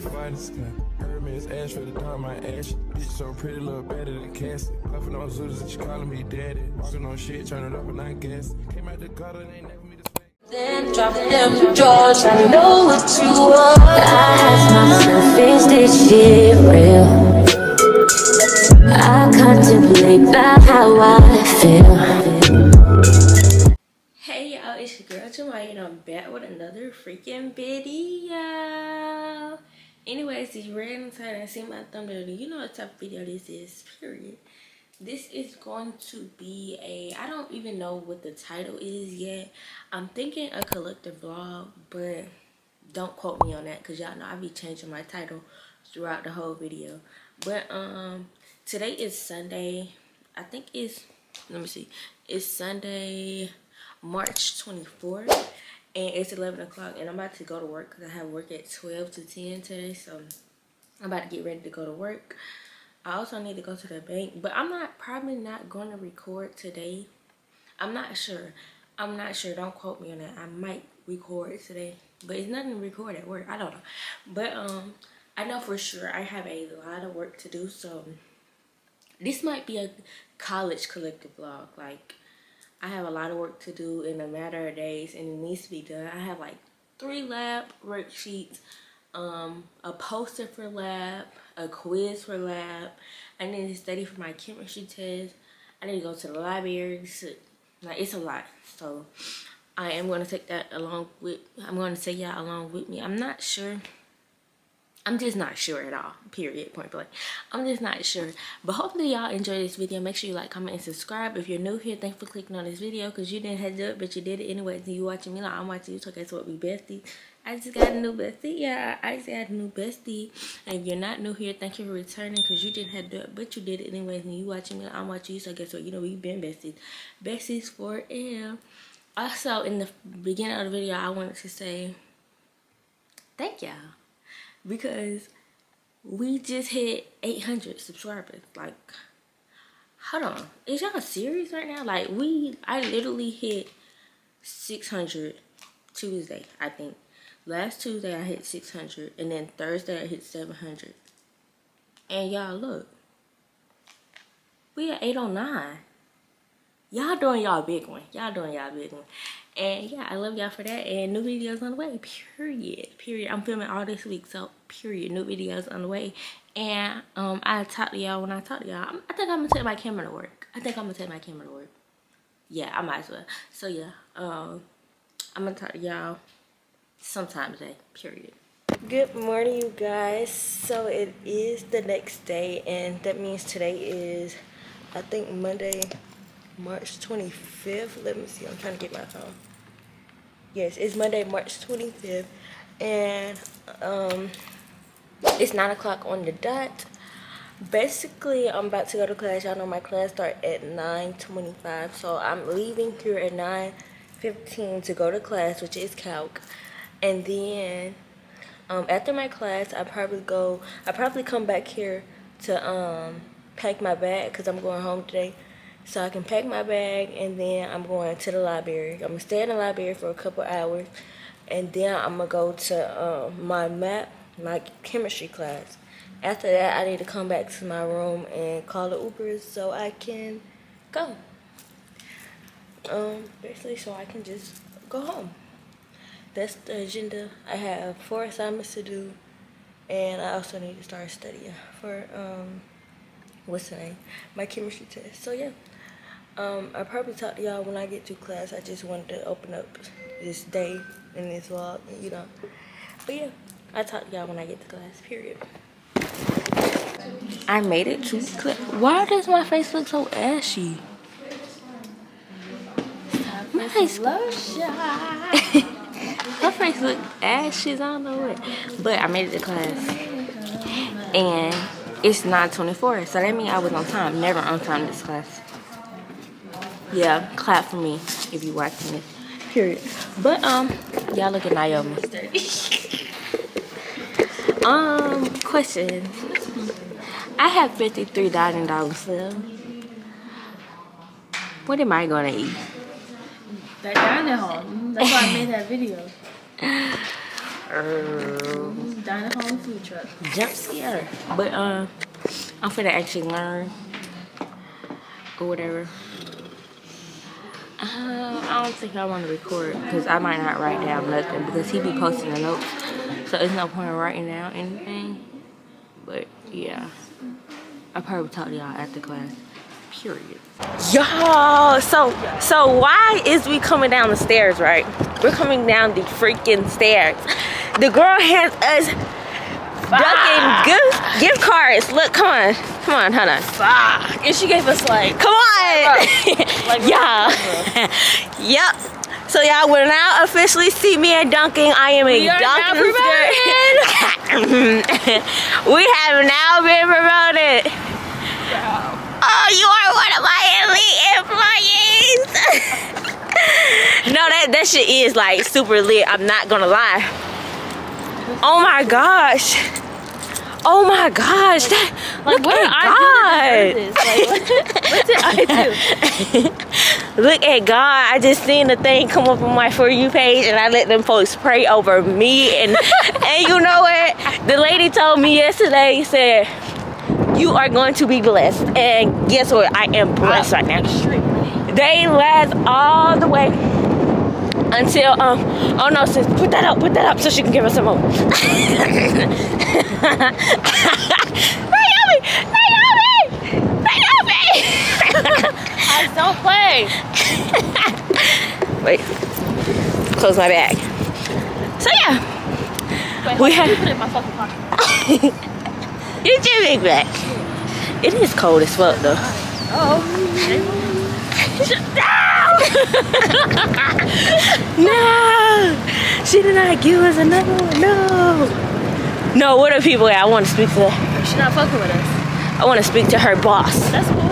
finest kind. Hermes ash for the dawn, my ash. Bitch so pretty, look better than Cassie. Puffin' on Zooters and she calling me daddy. Walking on shit, turn it up and I gas. Came out the gutter, ain't never me to Then drop them drawers, I know what you want. I ask myself, is this shit real? I contemplate about how I feel. Hey y'all, it's your girl Jamya and I'm back with another freaking video. Anyways, if you read inside and see my thumbnail, you know what type of video this is, period. This is going to be a, I don't even know what the title is yet. I'm thinking a collective vlog, but don't quote me on that because y'all know I be changing my title throughout the whole video. But um, today is Sunday. I think it's, let me see, it's Sunday, March 24th and it's 11 o'clock and I'm about to go to work because I have work at 12 to 10 today so I'm about to get ready to go to work. I also need to go to the bank but I'm not probably not going to record today. I'm not sure. I'm not sure. Don't quote me on that. I might record today but it's nothing to record at work. I don't know. But um, I know for sure I have a lot of work to do so this might be a college collective vlog like I have a lot of work to do in a matter of days and it needs to be done. I have like three lab worksheets, um, a poster for lab, a quiz for lab. I need to study for my chemistry test. I need to go to the library. like it's a lot. So I am going to take that along with, I'm going to take y'all along with me. I'm not sure I'm just not sure at all. Period. Point blank. I'm just not sure. But hopefully y'all enjoy this video. Make sure you like, comment, and subscribe. If you're new here, thanks for clicking on this video because you didn't do it, but you did it anyway. And you watching me like I'm watching you. So guess what? We besties. I just got a new bestie. Yeah, I just got a new bestie. And if you're not new here, thank you for returning because you didn't do it, but you did it anyways. And you watching me like I'm watching you. So guess what? You know we've been besties. Besties for forever. Also, in the beginning of the video, I wanted to say thank y'all because we just hit 800 subscribers. Like, hold on, is y'all serious right now? Like, we, I literally hit 600 Tuesday, I think. Last Tuesday I hit 600, and then Thursday I hit 700. And y'all look, we at 809. Y'all doing y'all big one. Y'all doing y'all big one. And yeah, I love y'all for that. And new videos on the way. Period. Period. I'm filming all this week. So period. New videos on the way. And um, I talk to y'all when I talk to y'all. I think I'm gonna take my camera to work. I think I'm gonna take my camera to work. Yeah, I might as well. So yeah, um, I'm gonna talk to y'all sometime today. Period. Good morning, you guys. So it is the next day, and that means today is, I think Monday, March 25th. Let me see. I'm trying to get my phone. Yes, it's Monday, March 25th. And um, it's 9 o'clock on the dot. Basically, I'm about to go to class. Y'all know my class start at 9.25. So I'm leaving here at 9.15 to go to class, which is calc. And then um, after my class, I probably go, I probably come back here to um, pack my bag because I'm going home today so I can pack my bag and then I'm going to the library. I'm gonna stay in the library for a couple hours and then I'm gonna go to uh, my map, my chemistry class. After that, I need to come back to my room and call the Ubers so I can go. Um, basically, so I can just go home. That's the agenda. I have four assignments to do, and I also need to start studying for um, what's the name, my chemistry test. So yeah. Um, I probably talk to y'all when I get to class. I just wanted to open up this day in this vlog, you know. But yeah, I talk to y'all when I get to class, period. I made it to class. Why does my face look so ashy? My face my face look ashy. I don't know what. But I made it to class. And it's 9.24, so that means I was on time. Never on time this class yeah, clap for me if you're watching this. Period. But um, y'all look at Naomi. um, question. I have fifty-three thousand dollars left. What am I gonna eat? That dining hall. That's why I made that video. Um, Diner home food truck. jump scare. But uh, I'm finna actually learn or whatever. Uh, I don't think I want to record because I might not write down nothing because he be posting the notes. So there's no point in writing down anything. But yeah, I probably talk to y'all after class. Period. Y'all, so so why is we coming down the stairs, right? We're coming down the freaking stairs. The girl has us Dunkin gift, gift cards. Look, come on. Come on, hold on. Fuck. And she gave us like, Come on. like y'all. yep. So y'all will now officially see me at Dunkin. I am a We are now Dunkin we have now been promoted. Oh, you are one of my elite employees. no, that that shit is like super lit. I'm not gonna lie. Oh my gosh. Oh my gosh. That, like look what did at I God. do to deserve this? Like, what, what did I do? Look at God. I just seen the thing come up on my For You page and I let them folks pray over me. And, and you know what? The lady told me yesterday, said, You are going to be blessed. And guess what? I am blessed right now. Extremely. They last all the way until, um, oh no, sis, put that up, put that up so she can give us some more. Naomi! Naomi! Naomi! I don't play. Wait. Close my bag. So yeah, Wait, We have- put it in my fucking pocket. it's your big bag. It is cold as fuck though. Oh. No! She did not give us another one. No. No, what are people at? I want to speak to She's not fucking with us. I want to speak to her boss. That's cool.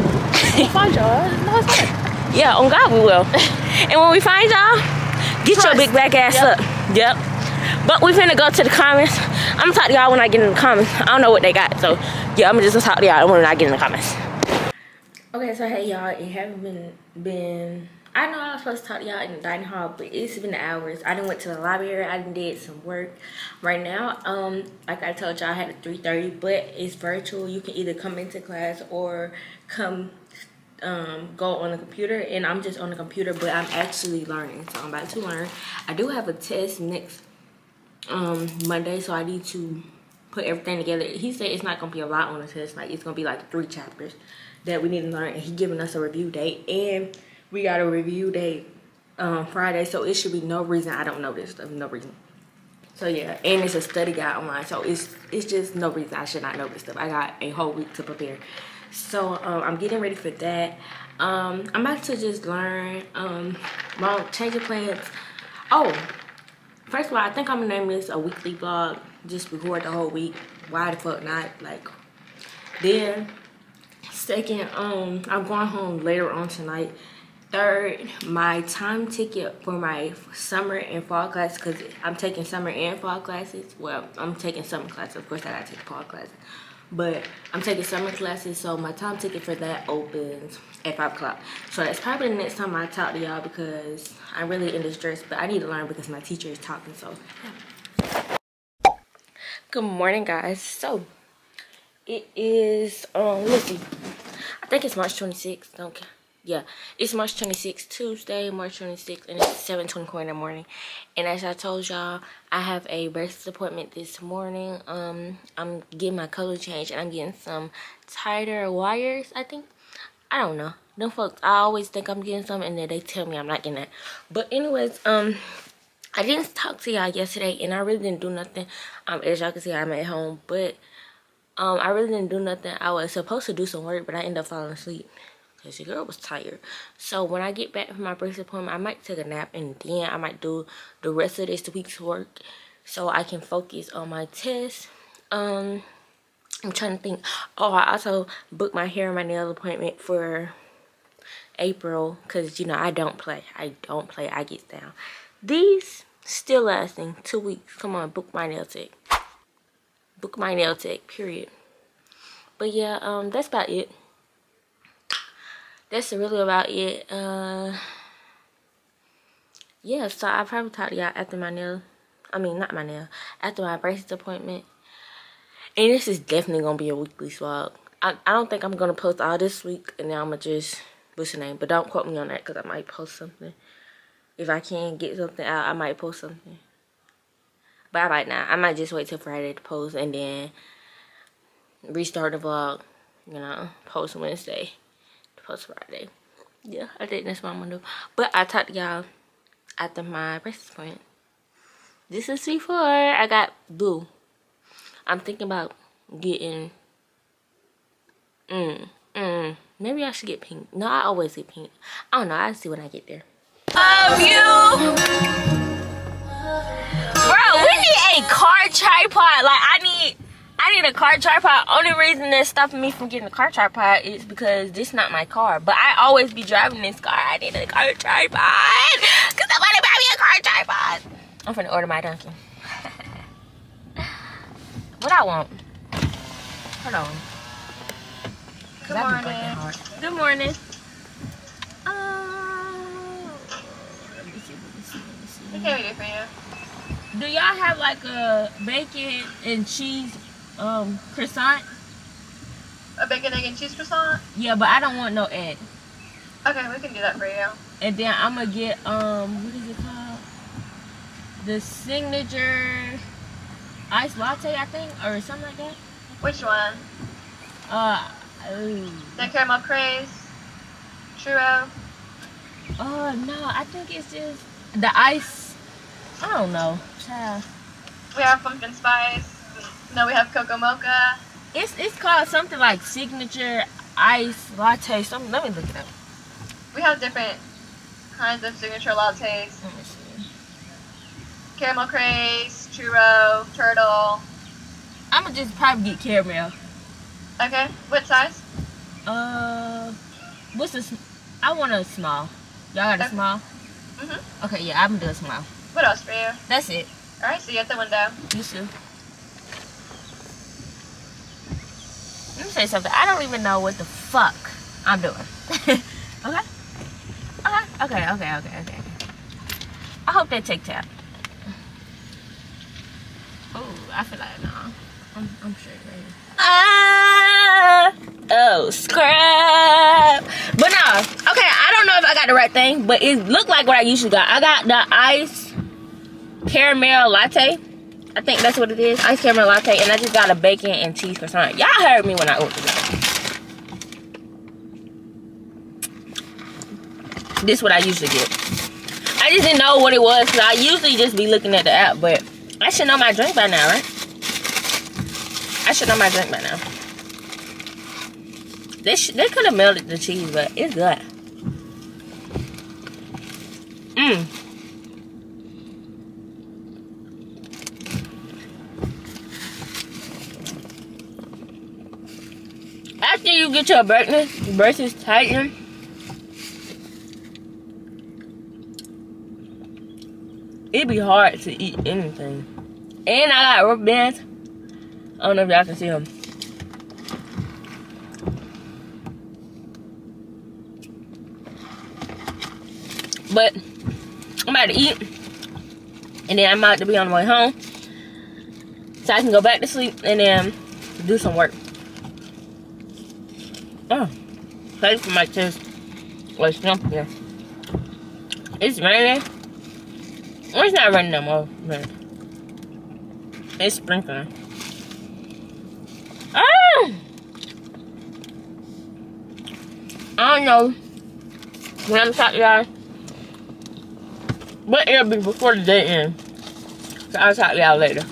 We'll find y'all. No, it's fine. Yeah, on God we will. and when we find y'all, get your big black ass Yep. up. Yep. But we finna go to the comments. I'm gonna talk to y'all when I get in the comments. I don't know what they got, so yeah, I'm gonna just talk to y'all when I get in the comments. Okay, so hey y'all, it haven't been been. I know I was supposed to talk to y'all in the dining hall, but it's been hours. I didn't went to the library. I done did some work. Right now, um, like I told y'all, I had a 3:30, but it's virtual. You can either come into class or come um, go on the computer and I'm just on the computer but I'm actually learning so I'm about to learn I do have a test next um, Monday so I need to put everything together he said it's not gonna be a lot on the test like it's gonna be like three chapters that we need to learn and he giving us a review date and we got a review date um, Friday so it should be no reason I don't know this stuff no reason so yeah, and it's a study guide online, so it's it's just no reason I should not know this stuff. I got a whole week to prepare, so um, I'm getting ready for that. Um, I'm about to just learn um, change of plans. Oh, first of all, I think I'm gonna name this a weekly vlog. Just record the whole week. Why the fuck not? Like, then second, um, I'm going home later on tonight. Third, my time ticket for my summer and fall class because I'm taking summer and fall classes. Well, I'm taking summer classes. Of course, I gotta take fall classes. But I'm taking summer classes, so my time ticket for that opens at 5 o'clock. So that's probably the next time I talk to y'all because I'm really in distress, but I need to learn because my teacher is talking, so yeah. Good morning, guys. So, it is, um, let's see. I think it's March 26th. Don't care. Yeah, it's March 26th, Tuesday, March 26th, and it's 7:24 in the morning. And as I told y'all, I have a braces appointment this morning. Um, I'm getting my color changed, and I'm getting some tighter wires. I think. I don't know. Them folks, I always think I'm getting some, and then they tell me I'm not getting that. But anyways, um, I didn't talk to y'all yesterday, and I really didn't do nothing. Um, as y'all can see, I'm at home, but um, I really didn't do nothing. I was supposed to do some work, but I ended up falling asleep because your girl was tired. So when I get back from my braces appointment, I might take a nap, and then I might do the rest of this week's work so I can focus on my test. Um, I'm trying to think. Oh, I also booked my hair and my nail appointment for April because you know I don't play. I don't play. I get down. These still lasting two weeks. Come on, book my nail tech. Book my nail tech. Period. But yeah, um, that's about it. That's really about it. Uh, yeah. So I probably talk to y'all after my nail I mean, not my nail. After my braces appointment. And this is definitely gonna be a weekly vlog. I, I don't think I'm gonna post all this week, and then I'm gonna just what's your name? But don't quote me on that because I might post something. If I can get something out, I might post something. But I might not. I might just wait till Friday to post and then restart the vlog. You know, post Wednesday, post Friday. Yeah, I think that's what I'm gonna do. But I talked to y'all after my braces point. This is before I got blue. I'm thinking about getting. Mm, mm. Maybe I should get pink. No, I always get pink. I don't know. I'll see when I get there. Love you! Bro, we need a car tripod. Like, I need... I need a car tripod. Only reason that's stopping me from getting a car tripod is because this not my car. But I always be driving this car. I need a car tripod. Cause somebody buy me a car tripod. I'm finna order my Dunkin. what I want? Hold on. Good morning. Good morning. Um, let me see, let me see, do y'all have like a bacon and cheese um croissant? A bacon, egg, and cheese croissant? Yeah, but I don't want no egg. Okay, we can do that for you. And then I'm gonna get um what is it called? The signature iced latte, I think, or something like that. Which one? Uh, ooh. The caramel craze? Churro? oh no, I think it's just the ice. I don't know. Child. We have pumpkin spice. No, we have cocoa mocha. It's it's called something like signature ice latte. Something. Let me look it up. We have different kinds of signature lattes. Let me see. Caramel craze, churro, turtle. I'm gonna just probably get caramel. Okay, what size? Uh, what's this? I want a small. Y'all got a Okay. small? Mhm. Okay, yeah, I'm gonna do a small. What else for you? That's it. All right, see you at the window. You too. Let me say something. I don't even know what the fuck I'm doing. okay? Okay, okay, okay, okay, okay. I hope they take tap. Oh, I feel like no. I'm, I'm sure ready. Ah, oh, scrap. But no, okay, I don't know if I got the right thing, but it looked like what I usually got. I got the ice caramel latte. I think that's what it is. Ice caramel latte. And I just got a bacon and cheese croissant. Y'all heard me when I ordered it. This is what I usually get. I just didn't know what it was. I usually just be looking at the app. But I should know my drink by now, right? I should know my drink by now. They, they could have melted the cheese, but it's good. Mmm. After you get your braces, braces tightened, it'd be hard to eat anything. And I got rubber bands. I don't know if y'all can see them. But I'm about to eat. And then I'm about to be on the way home. So I can go back to sleep and then do some work. Oh, place for my chest was something. here. It's raining. Well, it's not raining no more. But it's sprinkling. Ah! I don't know when I'm talking y'all. But it'll be before the day ends. So I'll talk to y'all later.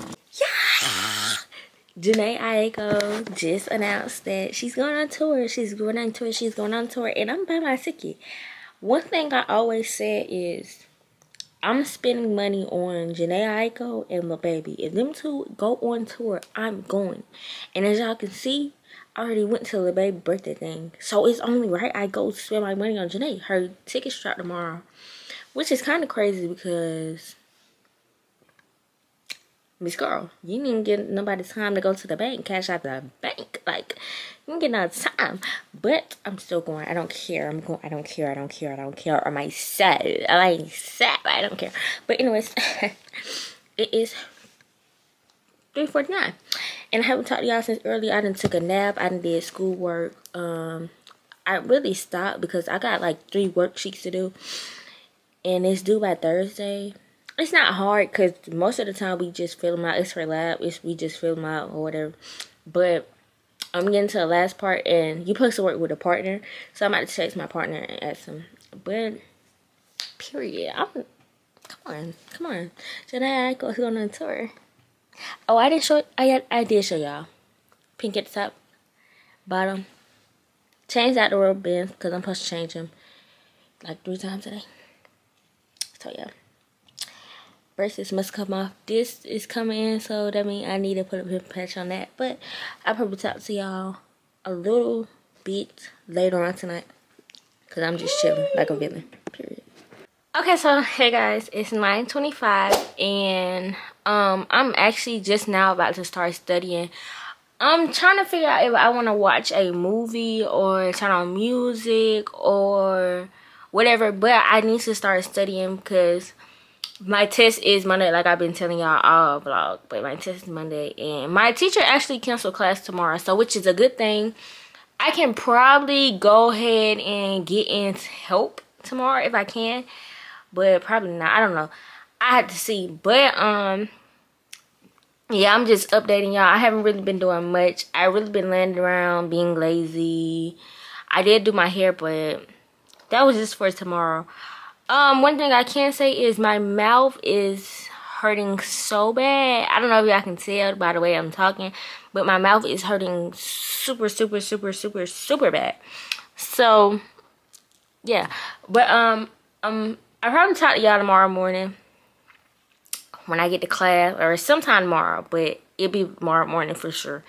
Jhené Aiko just announced that she's going on tour. She's going on tour. She's going on tour. And I'm by my ticket. One thing I always said is I'm spending money on Jhené Aiko and Lil Baby. If them two go on tour, I'm going. And as y'all can see, I already went to Lil Baby birthday thing. So it's only right I go spend my money on Jhené. Her tickets drop tomorrow. Which is kind of crazy because Miss Girl, you didn't get nobody time to go to the bank, cash out the bank. Like, you didn't get no time. But I'm still going. I don't care. I'm going. I don't care. I don't care. I don't care. Or myself. I myself. I don't care. But anyways, it is 3.49 and I haven't talked to y'all since early. I didn't took a nap. I done did schoolwork. Um, I really stopped because I got like three worksheets to do. And it's due by Thursday. It's not hard because most of the time we just fill them out. It's for lab. It's, we just fill them out or whatever. But I'm getting to the last part and you're supposed to work with a partner. So I'm about to text my partner and ask him. But, period. I'm, come on. Come on. Should I go on a tour? Oh, I didn't show. I I did show y'all. Pink at the top, bottom. Change out the rubber bands because I'm supposed to change them like three times a day. So yeah. Braces must come off. This is coming in, so that means I need to put a pin patch on that. But I'll probably talk to y'all a little bit later on tonight. Because I'm just chilling like a villain. Period. Okay, so hey guys, it's 9.25 and um, I'm actually just now about to start studying. I'm trying to figure out if I want to watch a movie or turn on music or whatever, but I need to start studying because my test is Monday, like I've been telling y'all all vlog, but my test is Monday and my teacher actually canceled class tomorrow, so which is a good thing. I can probably go ahead and get in help tomorrow if I can but probably not. I don't know. I have to see. But um yeah, I'm just updating y'all. I haven't really been doing much. I really been laying around being lazy. I did do my hair, but that was just for tomorrow. Um, one thing I can say is my mouth is hurting so bad. I don't know if y'all can tell by the way I'm talking, but my mouth is hurting super, super, super, super, super bad. So, yeah. But, um, um, I'll probably talk to y'all tomorrow morning when I get to class or sometime tomorrow, but it'll be tomorrow morning for sure.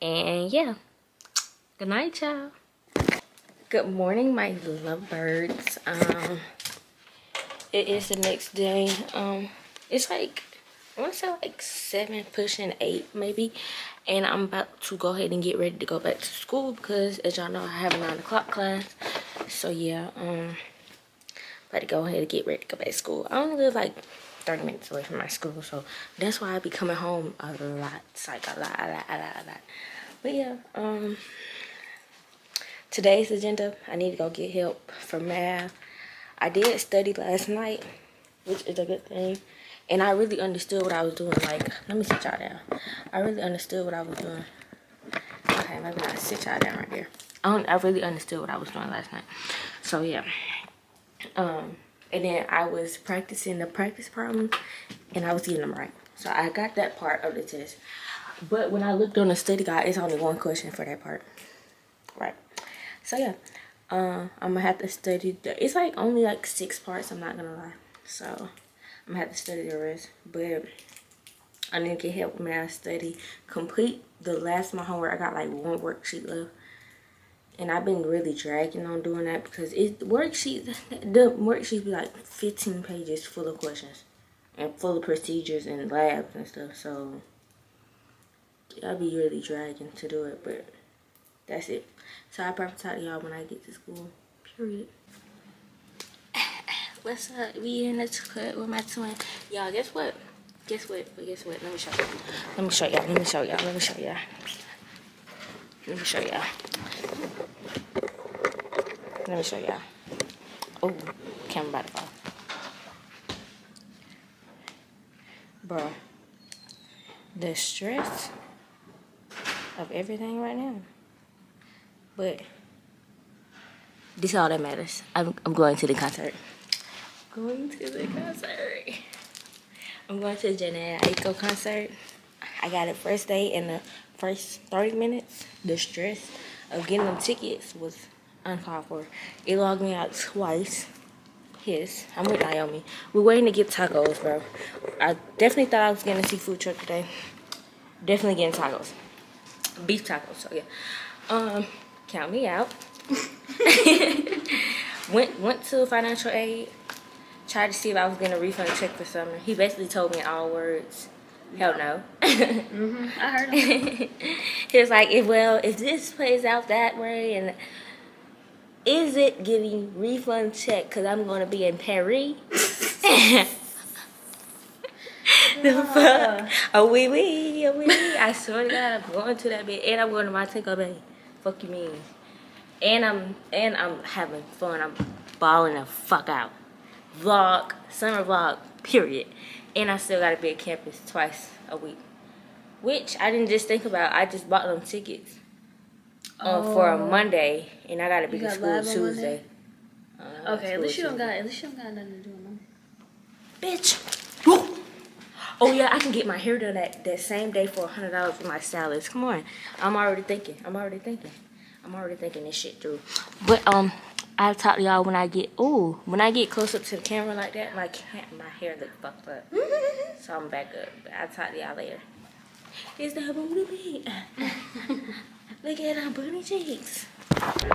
And yeah, good night, y'all. Good morning, my lovebirds. Um, it is the next day. Um, it's like I want to say like seven, pushing eight maybe, and I'm about to go ahead and get ready to go back to school because, as y'all know, I have a nine o'clock class. So yeah, um about to go ahead and get ready to go back to school. I only live like 30 minutes away from my school, so that's why I be coming home a lot. It's like a lot, a lot, a lot, a lot. But yeah, um, today's agenda, I need to go get help for math. I did study last night, which is a good thing. And I really understood what I was doing. Like, let me sit y'all down. I really understood what I was doing. Okay, maybe not sit y'all down right there. I, I really understood what I was doing last night. So, yeah. Um, and then I was practicing the practice problems and I was getting them right. So I got that part of the test. But when I looked on the study guide, it's only one question for that part. Right. So yeah, uh, I'm gonna have to study. The, it's like only like six parts, I'm not gonna lie. So I'm gonna have to study the rest. But I need to get help with math study. Complete the last of my homework. I got like one worksheet left and I've been really dragging on doing that because it worksheets the worksheets be like 15 pages full of questions and full of procedures and labs and stuff so I'll be really dragging to do it but that's it. So I'll probably talk to y'all when I get to school. Period. What's up? We in the cut with my twin. Y'all guess what? Guess what? But guess what? Let me show you let me show y'all. Let me show y'all. Let me show y'all. Let me show y'all. Let me show y'all. Oh, camera about to fall. Bro, the stress of everything right now. But this is all that matters. I'm, I'm going to the concert. Going to the concert. I'm going to the Jhené Aiko concert. I got it first day in the first 30 minutes. The stress of getting them tickets was uncalled for. It logged me out twice. Yes, I'm with Naomi. We're waiting to get tacos, bro. I definitely thought I was getting a seafood truck today. Definitely getting tacos. Beef tacos, so yeah. Um, count me out. went went to financial aid. Tried to see if I was getting a refund check for summer. He basically told me in all words, hell no. mm-hmm. I heard him. he was like, if well, if this plays out that way and is it giving refund check because I'm going to be in Paris? the fuck? A wee wee, a wee wee. I swear to God, I'm going to that bed and I'm going to my Bay. Fuck you mean? And I'm and I'm having fun. I'm balling the fuck out. Vlog, summer vlog, period. And I still gotta be at campus twice a week. Which I didn't just think about. I just bought them tickets uh, for a Monday, and I gotta be You to school Tuesday. Uh, Okay, at least you don't got at least you don't got nothing to do with them. Bitch. Oh yeah, I can get my hair done that, that same day for hundred dollars with my stylist. Come on, I'm already thinking. I'm already thinking. I'm already thinking this shit through. But um, I'll talk to y'all when I get. Ooh, when I get close up to the camera like that, my my hair look fucked up. so I'm back up. But I'll talk to y'all later. It's the booty. Look at our booty cheeks.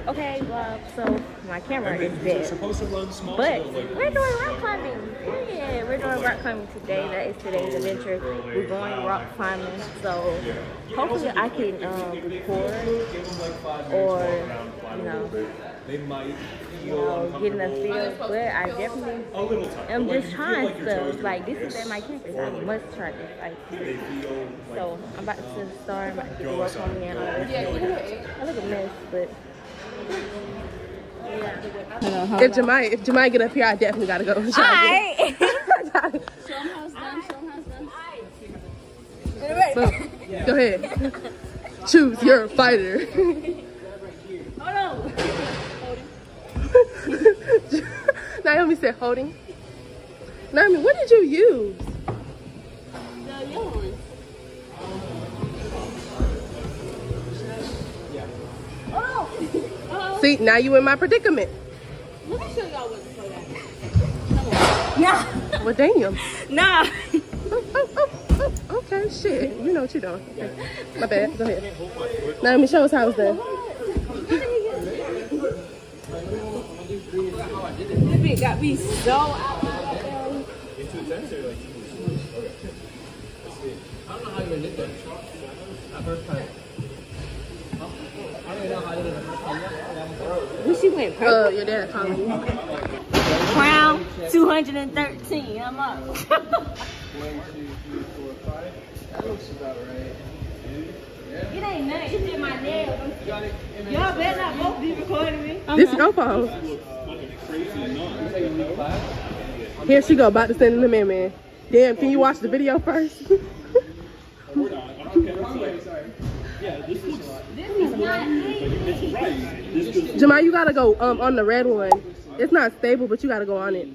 Okay, well, so my camera is dead. supposed to run small. But we're doing rock climbing. Yeah, we're doing rock climbing today. That is today's adventure. We're going rock climbing. So hopefully I can um, record or you know, they might you know, get in a feel. But I definitely a little tight. am just trying like stuff. Like this is at my campus. I must try this. Like They feel like so I'm about to start. I'm about to get to work on me and all that. stuff. I look a mess, but If Jemai, if Jemai get up here, I definitely gotta go. Alright. So, go ahead. Choose your fighter. Hold on. Naomi said holding. Naomi, what did you use? See, now you in my predicament. Let me show y'all what to Nah, Well, damn. nah. Oh, oh, oh, oh, okay, shit. You know what you're doing. Okay. My bad. Go ahead. Naomi, show us how it's done. got me so out. Who she went? Uh, your dad calling you. Crown 213. I'm up. One, two, three, four, five. That looks about right. It ain't nothing. It's just my nails. Y'all better not both be recording me. This is your phone. Here she go, about to send him in, man. Damn, can you watch the video first? Jamal, you gotta go um on the red one. It's not stable, but you gotta go on it.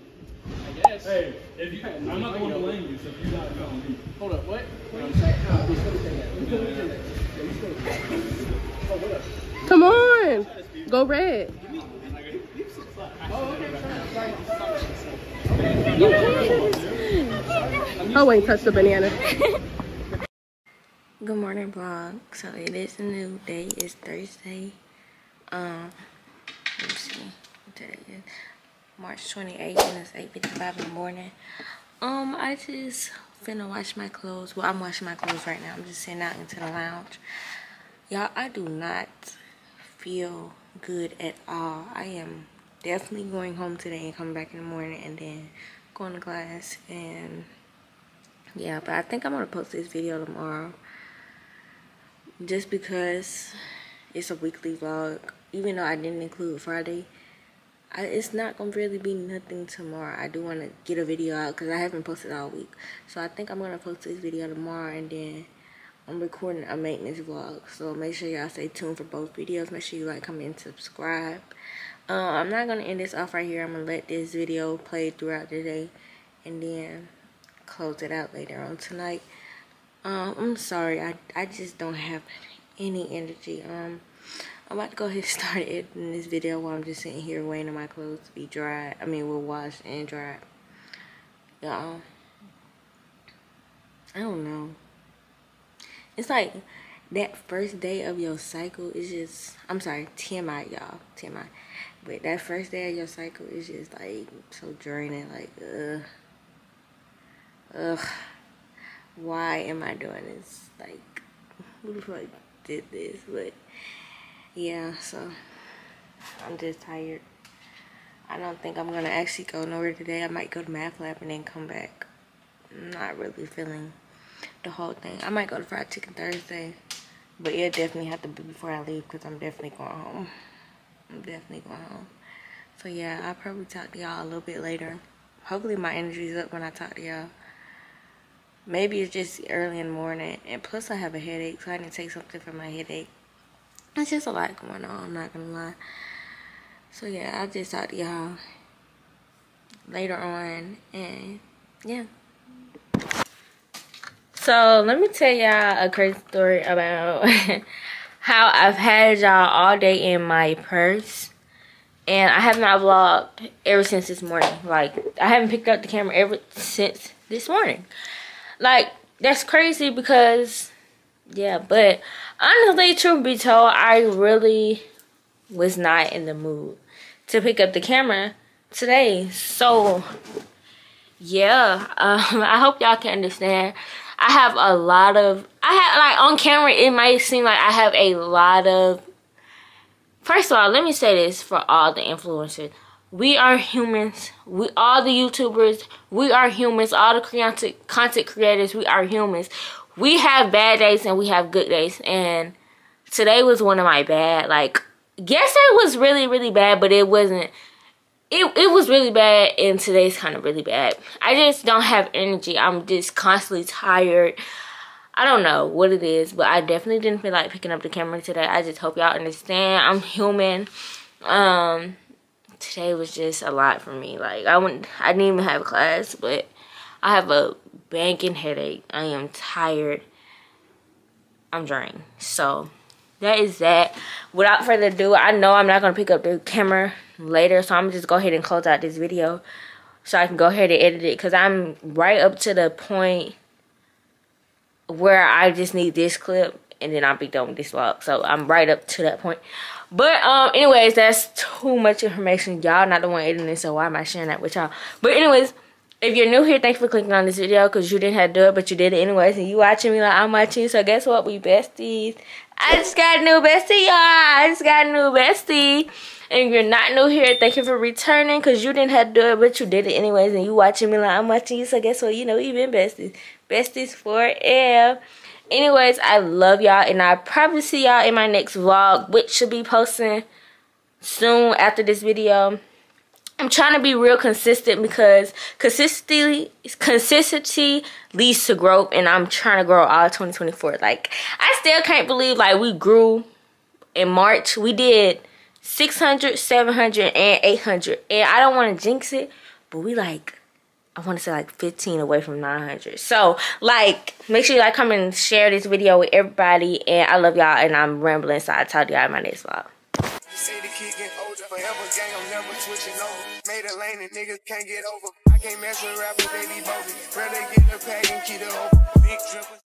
Hey, if you, I'm not the one blame you, so you gotta go on me. Hold up, what? Come on, go red. Oh, ain't touched the banana. Good morning, vlog. So it is a new day. It's Thursday. Um, let me see what today is. March 28th, and it's 8:55 in the morning. Um, I just finna wash my clothes. Well, I'm washing my clothes right now. I'm just sitting out into the lounge. Y'all, I do not feel good at all. I am definitely going home today and coming back in the morning and then going to class and yeah, but I think I'm gonna post this video tomorrow just because it's a weekly vlog. Even though I didn't include Friday, I, it's not gonna really be nothing tomorrow. I do want to get a video out because I haven't posted all week. So I think I'm gonna post this video tomorrow and then I'm recording a maintenance vlog. So make sure y'all stay tuned for both videos. Make sure you like, comment, and subscribe. Uh, I'm not gonna end this off right here. I'm gonna let this video play throughout the day and then close it out later on tonight. Um, I'm sorry, I I just don't have any energy. Um, I'm about to go ahead and start editing this video while I'm just sitting here waiting on my clothes to be dried. I mean, we'll wash and dry. Y'all, I don't know. It's like that first day of your cycle is just. I'm sorry, TMI, y'all, TMI. But that first day of your cycle is just like so draining. Like, ugh ugh, why am I doing this? Like, who the fuck did this? But yeah, so I'm just tired. I don't think I'm gonna actually go nowhere today. I might go to math lab and then come back I'm not really feeling the whole thing. I might go to fried chicken Thursday. But it definitely have to be before I leave because I'm definitely going home. I'm definitely going home. So yeah, I'll probably talk to y'all a little bit later. Hopefully my energy's up when I talk to y'all. Maybe it's just early in the morning. And plus I have a headache, so I need to take something for my headache. It's just a lot going on, I'm not gonna lie. So yeah, I'll just talk to y'all later on. And yeah. So let me tell y'all a crazy story about how I've had y'all all day in my purse. And I have not vlogged ever since this morning. Like, I haven't picked up the camera ever since this morning. Like, that's crazy because, yeah, but honestly, truth be told, I really was not in the mood to pick up the camera today. So, yeah, um, I hope y'all can understand. I have a lot of, I have, like, on camera, it might seem like I have a lot of, first of all, let me say this for all the influencers. We are humans. We all the YouTubers. We are humans. All the content content creators. We are humans. We have bad days and we have good days. And today was one of my bad. Like, yes, it was really really bad, but it wasn't it, it was really bad and today's kind of really bad. I just don't have energy. I'm just constantly tired. I don't know what it is, but I definitely didn't feel like picking up the camera today. I just hope y'all understand. I'm human. Um, today was just a lot for me. Like I went, I didn't even have class, but I have a banking headache. I am tired. I'm drained. So that is that. Without further ado, I know I'm not gonna pick up the camera later so i'm gonna just go ahead and close out this video so i can go ahead and edit it because i'm right up to the point where i just need this clip and then i'll be done with this vlog so i'm right up to that point but um anyways that's too much information y'all not the one editing so why am i sharing that with y'all but anyways if you're new here, thanks for clicking on this video because you didn't have to do it, but you did it anyways. And you watching me like I'm watching. So guess what? We besties. I just got a new bestie, y'all. I just got a new bestie. And if you're not new here, thank you for returning because you didn't have to do it, but you did it anyways. And you watching me like I'm watching you. So guess what? You know, been besties. Besties forever. Anyways, I love y'all. And I'll probably see y'all in my next vlog, which should be posting soon after this video. I'm trying to be real consistent because consistency consistency leads to growth and I'm trying to grow all 2024. Like I still can't believe like we grew in March. We did 600, 700, and 800. And I don't want to jinx it, but we like, I want to say like 15 away from 900. So, like, make sure you like, comment, and share this video with everybody. And I love y'all, and I'm rambling, so I'll talk to y'all in my next vlog pain that niggas can't get over. I can't mess with rappers, baby. be. Rather get the pack and keep it over. Big trippers.